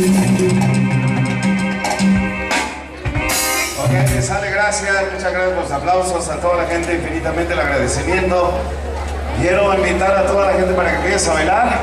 Ok, sale, gracias, muchas gracias por los aplausos a toda la gente, infinitamente el agradecimiento. Quiero invitar a toda la gente para que empiece a bailar.